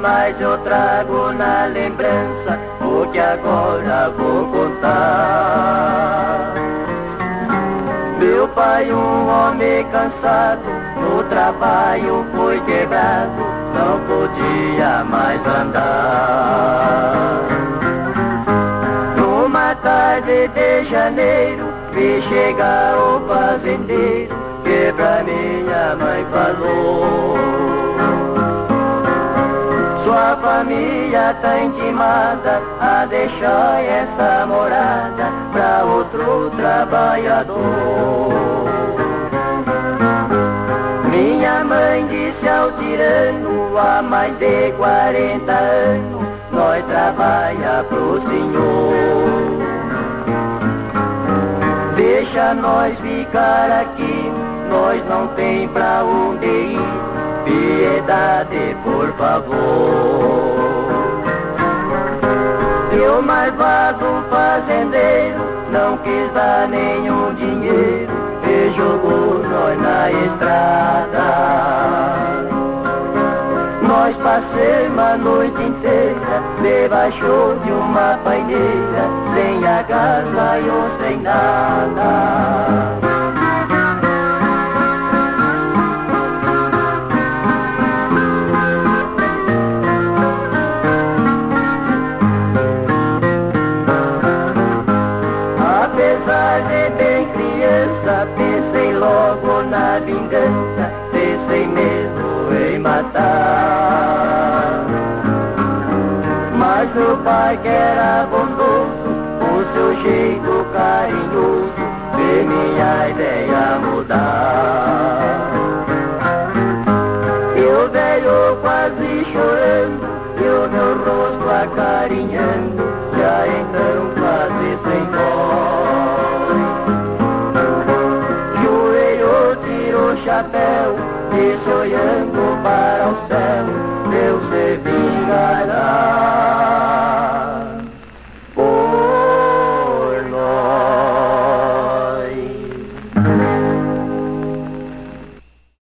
mas eu trago na lembrança o que agora vou contar. Meu pai, um homem cansado, no trabalho foi quebrado, não podia mais andar. Numa tarde de janeiro, vi chegar o fazendeiro, que pra minha mãe falou. Família tá intimada a deixar essa morada pra outro trabalhador. Minha mãe disse ao tirano há mais de 40 anos, nós trabalha pro Senhor. Deixa nós ficar aqui, nós não tem pra onde ir piedade, por favor. Malvado fazendeiro não quis dar nenhum dinheiro e jogou nós na estrada. Nós passemos a noite inteira debaixo de uma paineira, sem agasalho, sem nada. vingança sem medo em matar. Mas meu pai que era bondoso, o seu jeito carinhoso, fez minha ideia mudar. céu e sonhando para o céu.